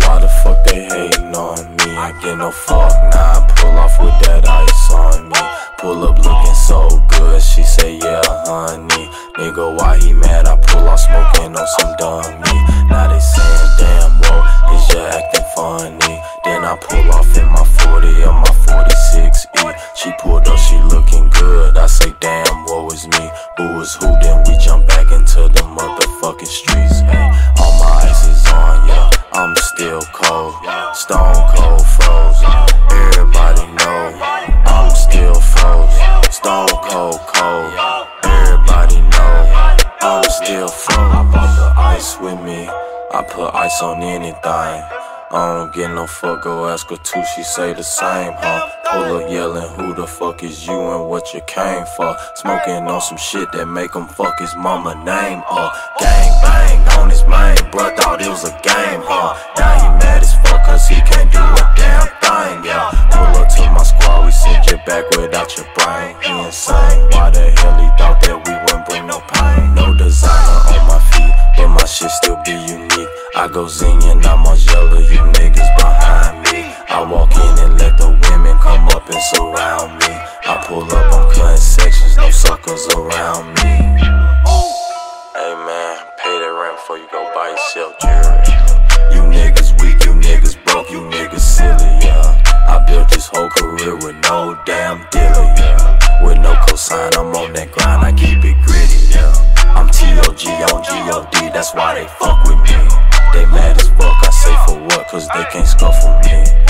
Why the fuck they hating on me? I get no fuck, nah. I pull off with that ice on me. Pull up looking so good, she say, yeah, honey. Nigga, why he mad? I pull off smoking on some dummy. Cold, stone cold froze. Everybody know I'm still froze, stone cold cold. Everybody know I'm still froze. I bought the ice with me. I put ice on anything. I don't get no fuck, go ask her too, she say the same, huh? Pull up yelling, who the fuck is you and what you came for? Smoking on some shit that make him fuck his mama name up. Gang bang on his main, bruh thought it was a game, huh? Cause he can't do a damn thing, yeah. Pull up to my squad, we send you back without your brain. He insane, why the hell he thought that we wouldn't bring no pain? No designer on my feet, but my shit still be unique. I go zinging, I'm on yellow, you niggas cosign, I'm on that grind, I keep it gritty, yeah. I'm TOG on GOD, that's why they fuck with me. They mad as fuck, I say for what, cause they can't scuffle me.